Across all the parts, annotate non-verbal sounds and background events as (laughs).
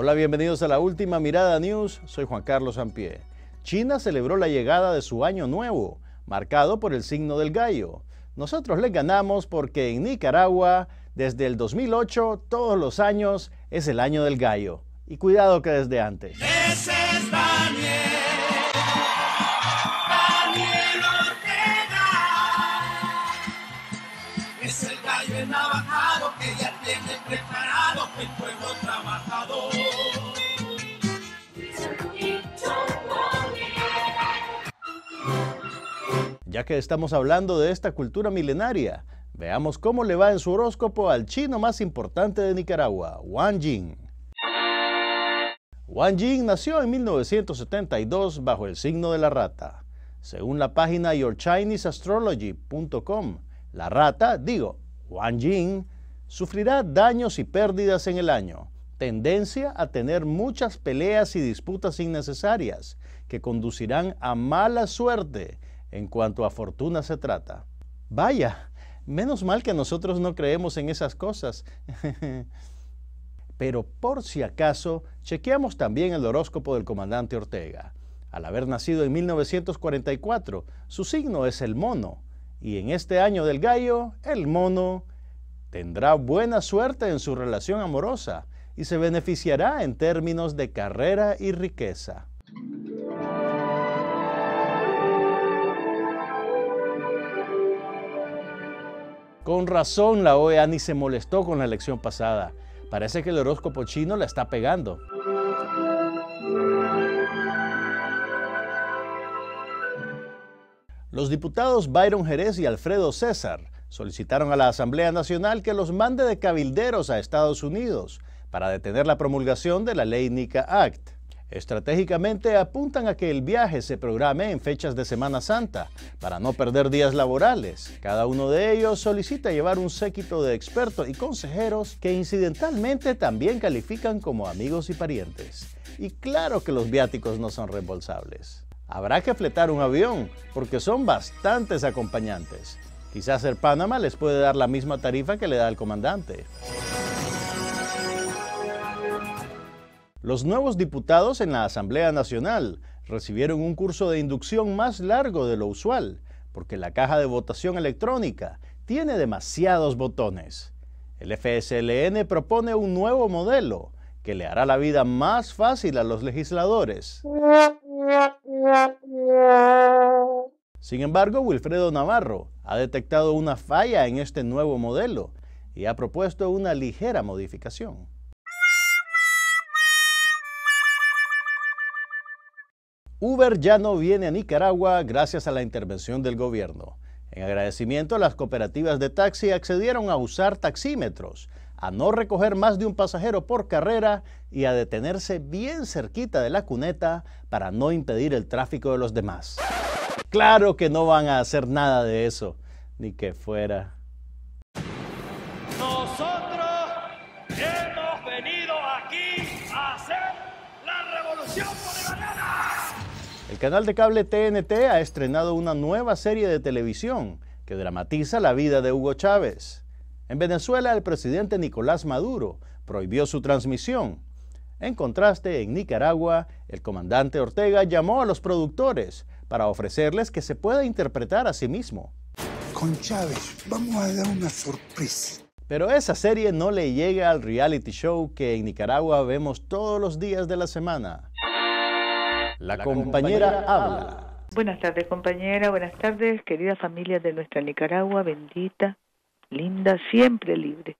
Hola, bienvenidos a la última mirada news. Soy Juan Carlos Sampié. China celebró la llegada de su año nuevo, marcado por el signo del gallo. Nosotros le ganamos porque en Nicaragua, desde el 2008, todos los años es el año del gallo. Y cuidado que desde antes. Ese es Daniel. Daniel Ortega. Es el gallo enavajado que ya tiene preparado el pueblo trabajador. Ya que estamos hablando de esta cultura milenaria, veamos cómo le va en su horóscopo al chino más importante de Nicaragua, Wang Jing. Wang Jing nació en 1972 bajo el signo de la rata. Según la página yourchineseastrology.com, la rata, digo, Wang Jing, sufrirá daños y pérdidas en el año, tendencia a tener muchas peleas y disputas innecesarias que conducirán a mala suerte en cuanto a fortuna se trata. Vaya, menos mal que nosotros no creemos en esas cosas. (laughs) Pero por si acaso, chequeamos también el horóscopo del comandante Ortega. Al haber nacido en 1944, su signo es el mono. Y en este año del gallo, el mono tendrá buena suerte en su relación amorosa y se beneficiará en términos de carrera y riqueza. Con razón la OEA ni se molestó con la elección pasada. Parece que el horóscopo chino la está pegando. Los diputados Byron Jerez y Alfredo César solicitaron a la Asamblea Nacional que los mande de cabilderos a Estados Unidos para detener la promulgación de la ley NICA Act. Estratégicamente apuntan a que el viaje se programe en fechas de Semana Santa para no perder días laborales. Cada uno de ellos solicita llevar un séquito de expertos y consejeros que incidentalmente también califican como amigos y parientes. Y claro que los viáticos no son reembolsables. Habrá que fletar un avión porque son bastantes acompañantes. Quizás el Panamá les puede dar la misma tarifa que le da el comandante. Los nuevos diputados en la Asamblea Nacional recibieron un curso de inducción más largo de lo usual, porque la caja de votación electrónica tiene demasiados botones. El FSLN propone un nuevo modelo que le hará la vida más fácil a los legisladores. Sin embargo, Wilfredo Navarro ha detectado una falla en este nuevo modelo y ha propuesto una ligera modificación. Uber ya no viene a Nicaragua gracias a la intervención del gobierno. En agradecimiento, las cooperativas de taxi accedieron a usar taxímetros, a no recoger más de un pasajero por carrera y a detenerse bien cerquita de la cuneta para no impedir el tráfico de los demás. Claro que no van a hacer nada de eso, ni que fuera. El canal de cable TNT ha estrenado una nueva serie de televisión que dramatiza la vida de Hugo Chávez. En Venezuela, el presidente Nicolás Maduro prohibió su transmisión. En contraste, en Nicaragua, el comandante Ortega llamó a los productores para ofrecerles que se pueda interpretar a sí mismo. Con Chávez vamos a dar una sorpresa. Pero esa serie no le llega al reality show que en Nicaragua vemos todos los días de la semana. La, compañera, habla. Buenas tardes, compañera. Buenas tardes, querida familia de nuestra Nicaragua, bendita, linda, siempre libre.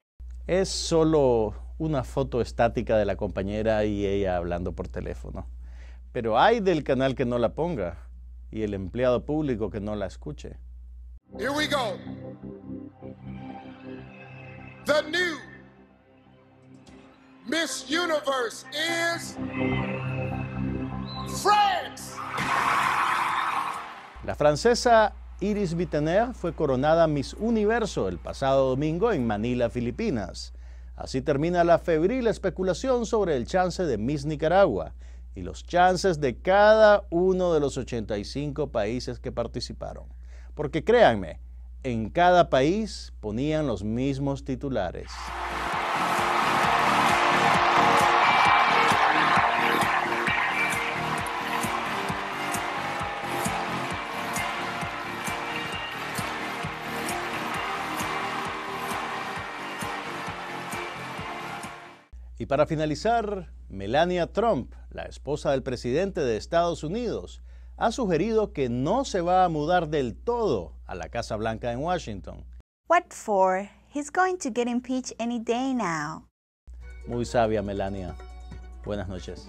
Es solo una foto estática de la compañera y ella hablando por teléfono. Pero hay del canal que no la ponga y el empleado público que no la escuche. Here we go. The new Miss Universe is La francesa Iris Vitener fue coronada Miss Universo el pasado domingo en Manila, Filipinas. Así termina la febril especulación sobre el chance de Miss Nicaragua y los chances de cada uno de los 85 países que participaron. Porque créanme, en cada país ponían los mismos titulares. Para finalizar, Melania Trump, la esposa del presidente de Estados Unidos, ha sugerido que no se va a mudar del todo a la Casa Blanca en Washington. What for? He's going to get impeached any day now. Muy sabia, Melania. Buenas noches.